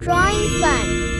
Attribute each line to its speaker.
Speaker 1: Drawing fun.